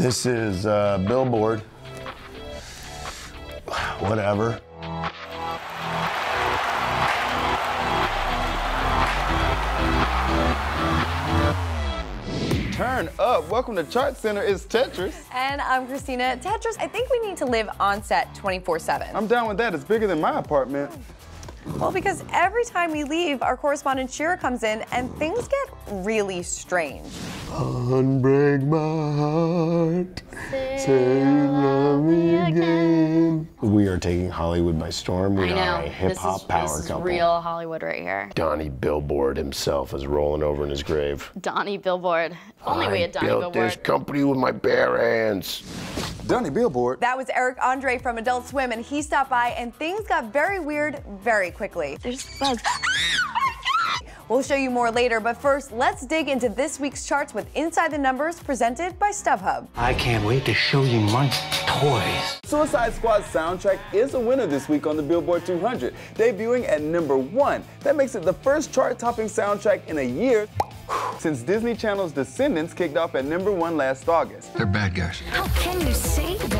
This is uh, Billboard. Whatever. Turn up. Welcome to Chart Center. It's Tetris. And I'm Christina. Tetris, I think we need to live on set 24 7. I'm down with that. It's bigger than my apartment. Well, because every time we leave, our correspondent Shira comes in and things get really strange. Unbreak my heart. Say you love me again. We are taking Hollywood by storm. We I know. are a hip this hop is, power this is couple. real Hollywood right here. Donnie Billboard himself is rolling over in his grave. Donnie Billboard. Only I we had Donnie built Billboard. this company with my bare hands. Donnie Billboard. That was Eric Andre from Adult Swim, and he stopped by, and things got very weird very quickly. There's bugs. We'll show you more later, but first, let's dig into this week's charts with Inside the Numbers presented by StubHub. I can't wait to show you my toys. Suicide Squad soundtrack is a winner this week on the Billboard 200, debuting at number one. That makes it the first chart-topping soundtrack in a year since Disney Channel's Descendants kicked off at number one last August. They're bad guys. How can you say that?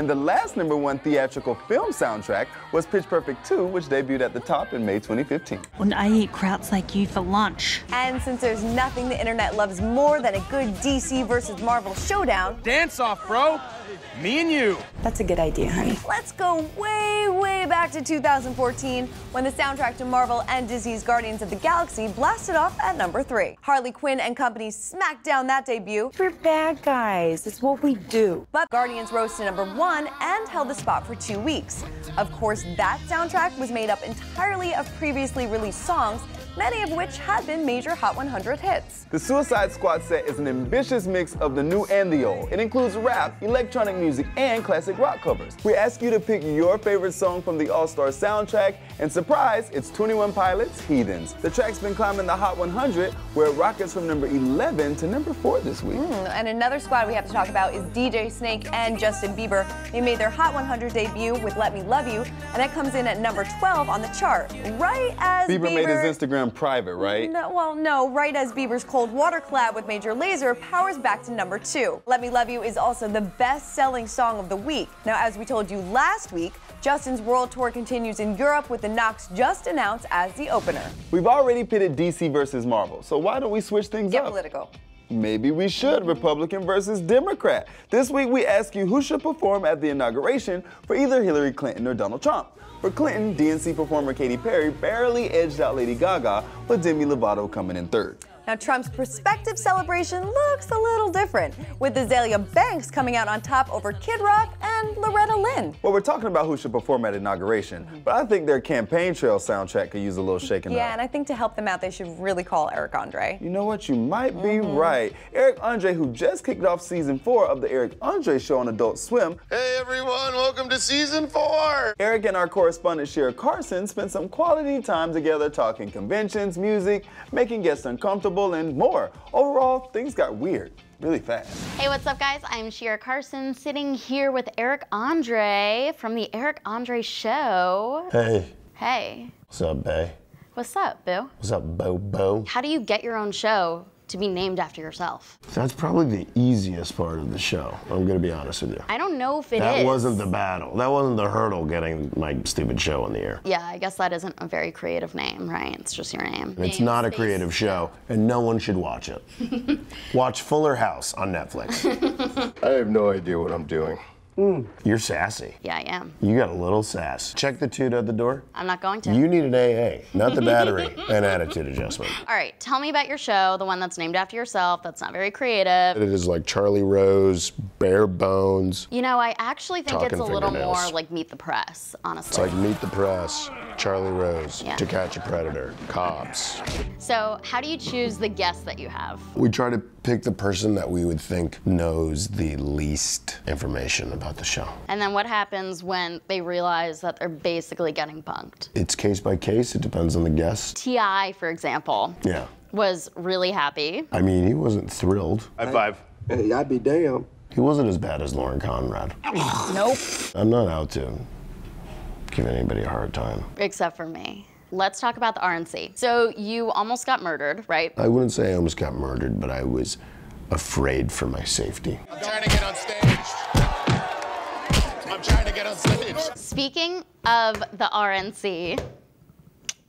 I'm just unique. And the last number one theatrical film soundtrack was Pitch Perfect 2, which debuted at the top in May 2015. And I eat krauts like you for lunch. And since there's nothing the internet loves more than a good DC versus Marvel showdown, Dance off, bro. Me and you. That's a good idea, honey. let's go way, way back to 2014 when the soundtrack to Marvel and Disney's Guardians of the Galaxy blasted off at number three. Harley Quinn and company smacked down that debut, We're bad guys. It's what we do. but Guardians rose to number one and held the spot for two weeks. Of course, that soundtrack was made up entirely of previously released songs, many of which had been major Hot 100 hits. The Suicide Squad set is an ambitious mix of the new and the old. It includes rap, electronic music, and classic rock covers. We ask you to pick your favorite song from the All Star soundtrack, and surprise, it's 21 Pilots Heathens. The track's been climbing the Hot 100, where it rockets from number 11 to number 4 this week. Hmm, and another squad we have to talk about is DJ Snake and Justin Bieber. They made their Hot 100 debut with Let Me Love You, and that comes in at number 12 on the chart, right as Bieber made his Instagram private, right? No, well, no, right as Bieber's Cold Water collab with Major Lazer powers back to number two. Let Me Love You is also the best selling song of the week. Now, as we told you last week, Justin's world tour continues in Europe with the Knocks just announced as the opener. We've already pitted DC versus Marvel, so why don't we switch things Get up? political. Maybe we should, Republican versus Democrat. This week we ask you who should perform at the inauguration for either Hillary Clinton or Donald Trump. For Clinton, DNC performer Katy Perry barely edged out Lady Gaga, with Demi Lovato coming in third. Now, Trump's prospective celebration looks a little different, with Azealia Banks coming out on top over Kid Rock and Loretta Lynn. Well, we're talking about who should perform at inauguration, but I think their campaign trail soundtrack could use a little shaking Yeah, up. and I think to help them out, they should really call Eric Andre. You know what? You might be Mm-hmm. right. Eric Andre, who just kicked off season four of the Eric Andre Show on Adult Swim, Hey everyone, welcome to season four. Eric and our correspondent Shira Carson spent some quality time together talking conventions, music, making guests uncomfortable, and more. Overall, things got weird really fast. Hey, what's up, guys? I'm Shira Carson, sitting here with Eric Andre from the Eric Andre Show. Hey, Hey, what's up, Bay? what's up, Boo? What's up, Bo Bo? How do you get your own show to be named after yourself? That's probably the easiest part of the show. I'm gonna be honest with you. I don't know if it is. That wasn't the battle. That wasn't the hurdle getting my stupid show on the air. Yeah, I guess that isn't a very creative name, right? It's just your name. It's not a creative show, and no one should watch it. watch Fuller House on Netflix. I have no idea what I'm doing. Mm. You're sassy. Yeah, I am. You got a little sass. Check the toot at the door. I'm not going to. You need an AA, not the battery, an attitude adjustment. All right, tell me about your show, the one that's named after yourself, that's not very creative. It is like Charlie Rose, bare bones. You know, I actually think it's a little more like Meet the Press, honestly. It's like Meet the Press, Charlie Rose, Yeah. To Catch a Predator, Cops. So, how do you choose the guests that you have? We try to pick the person that we would think knows the least information about the show. And then what happens when they realize that they're basically getting punked? It's case by case, it depends on the guest. T.I., for example, Yeah. was really happy. I mean, he wasn't thrilled. High five. Hey, I'd be damned. He wasn't as bad as Lauren Conrad. Nope. I'm not out to give anybody a hard time. except for me. Let's talk about the RNC. So you almost got murdered, right? I wouldn't say I almost got murdered, but I was afraid for my safety. I'm trying to get on stage. I'm trying to get on stage. Speaking of the RNC,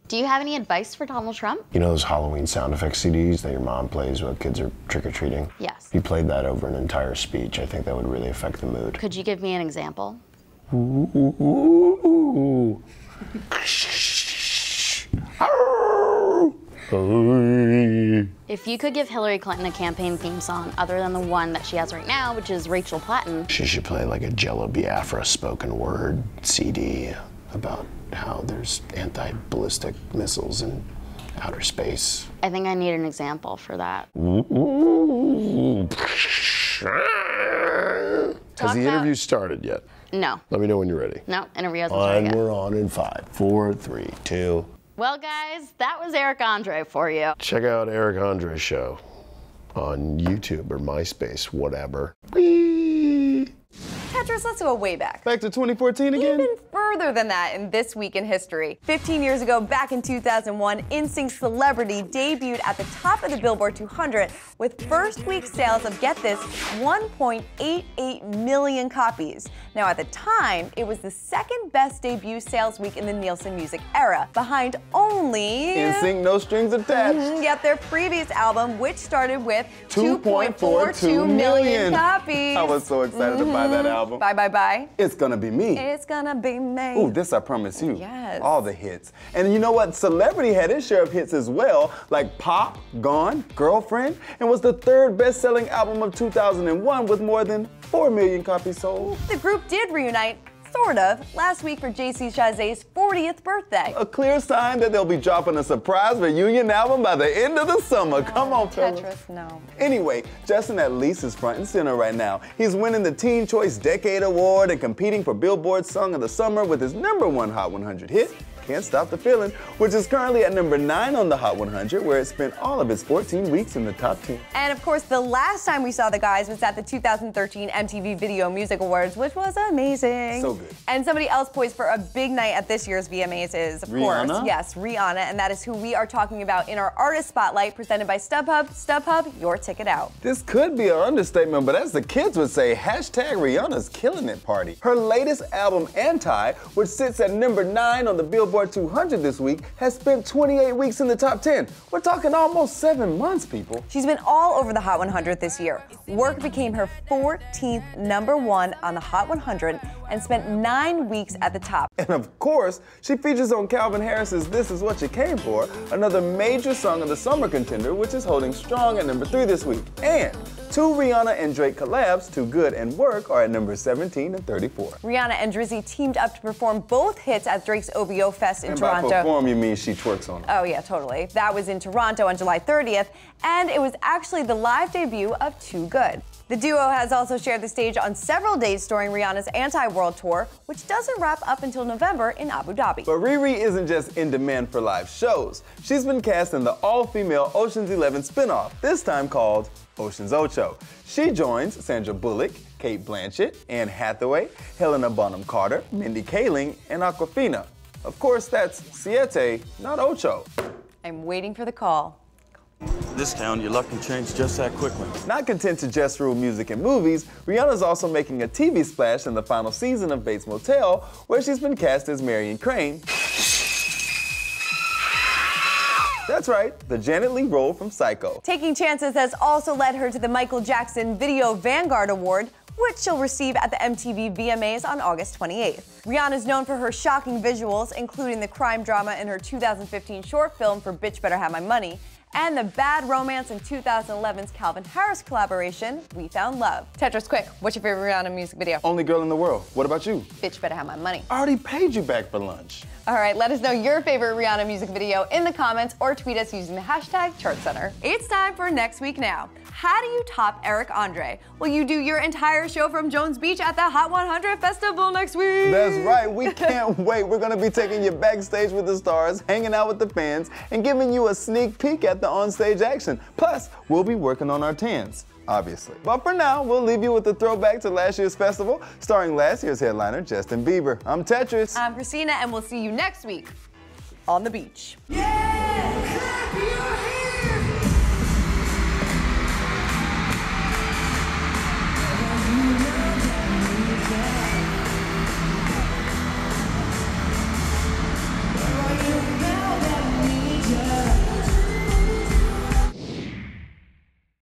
do you have any advice for Donald Trump? You know those Halloween sound effects CDs that your mom plays while kids are trick or treating? Yes. If you played that over an entire speech, I think that would really affect the mood. Could you give me an example? Ooh. Mm-hmm. If you could give Hillary Clinton a campaign theme song other than the one that she has right now, which is Rachel Platten, She should play like a Jello Biafra spoken word CD about how there's anti ballistic missiles in outer space. I think I need an example for that. Has the interview started yet? No, Let me know when you're ready. no, interview hasn't started And we're on in five, four, three, two. Well, guys, that was Eric Andre for you. Check out Eric Andre's show on YouTube or MySpace, whatever. Whee! Tetris, let's go way back. Back to 2014 again? Further than that in this week in history. 15 years ago, back in 2001, NSYNC Celebrity debuted at the top of the Billboard 200 with first week sales of, get this, 1.88 million copies. Now, at the time, it was the second best debut sales week in the Nielsen music era, behind only. NSYNC, no strings attached. Mhm, Yet their previous album, which started with 2.42 million million. copies. I was so excited to buy that album. Bye, bye, bye. It's gonna be me. It's gonna be me. Ooh, this I promise you. Yes. All the hits. And you know what? Celebrity had its share of hits as well, like Pop, Gone, Girlfriend, and was the third best-selling album of 2001 with more than 4 million copies sold. The group did reunite, sort of, last week for JC Chasez's 40th birthday. A clear sign that they'll be dropping a surprise reunion album by the end of the summer. Come on, fellas. Tetris, no. Anyway, Justin at least is front and center right now. He's winning the Teen Choice Decade Award and competing for Billboard's Song of the Summer with his number one Hot 100 hit, Can't Stop the Feeling, which is currently at number nine on the Hot 100, where it spent all of its 14 weeks in the top 10. And of course, the last time we saw the guys was at the 2013 MTV Video Music Awards, which was amazing. So good. And somebody else poised for a big night at this year's VMAs is, of course, yes, Rihanna, and that is who we are talking about in our Artist Spotlight presented by StubHub. StubHub, your ticket out. This could be an understatement, but as the kids would say, hashtag Rihanna's killing it party. Her latest album, Anti, which sits at number nine on the Billboard 200 this week, has spent 28 weeks in the top 10. We're talking almost seven months, people. She's been all over the Hot 100 this year. Work became her 14th number one on the Hot 100 and spent nine weeks at the top. And of course, she features on Calvin Harris's This Is What You Came For, another major song of the summer contender, which is holding strong at number three this week. And two Rihanna and Drake collabs, Too Good and Work, are at number 17 and 34. Rihanna and Drizzy teamed up to perform both hits at Drake's OVO Fest in And by Toronto. perform, you mean she twerks on it. Oh, yeah, totally. That was in Toronto on July 30th, and it was actually the live debut of Too Good. The duo has also shared the stage on several dates during Rihanna's anti world tour, which doesn't wrap up until November in Abu Dhabi. But Riri isn't just in demand for live shows. She's been cast in the all-female Ocean's 11 spinoff, this time called Ocean's Ocho. She joins Sandra Bullock, Cate Blanchett, Anne Hathaway, Helena Bonham Carter, Mindy Kaling, and Awkwafina. Of course, that's Siete, not Ocho. I'm waiting for the call. This town, your luck can change just that quickly. Not content to just rule music and movies, Rihanna's also making a TV splash in the final season of Bates Motel, where she's been cast as Marion Crane. That's right, the Janet Leigh role from Psycho. Taking chances has also led her to the Michael Jackson Video Vanguard Award, which she'll receive at the MTV VMAs on August 28th. Rihanna is known for her shocking visuals, including the crime drama in her 2015 short film for Bitch Better Have My Money, and the bad romance in 2011's Calvin Harris collaboration, We Found Love. Tetris, quick, what's your favorite Rihanna music video? Only girl in the world. What about you? Bitch Better Have My Money. I already paid you back for lunch. All right, let us know your favorite Rihanna music video in the comments or tweet us using the hashtag ChartCenter. It's time for Next Week Now. How do you top Eric Andre? Will you do your entire show from Jones Beach at the Hot 100 Festival next week? That's right, we can't wait. We're gonna be taking you backstage with the stars, hanging out with the fans, and giving you a sneak peek at the onstage action. Plus, we'll be working on our tans. Obviously. But for now, we'll leave you with a throwback to last year's festival, starring last year's headliner, Justin Bieber. I'm Tetris. I'm Christina, and we'll see you next week on the beach. Yeah, clap your hands.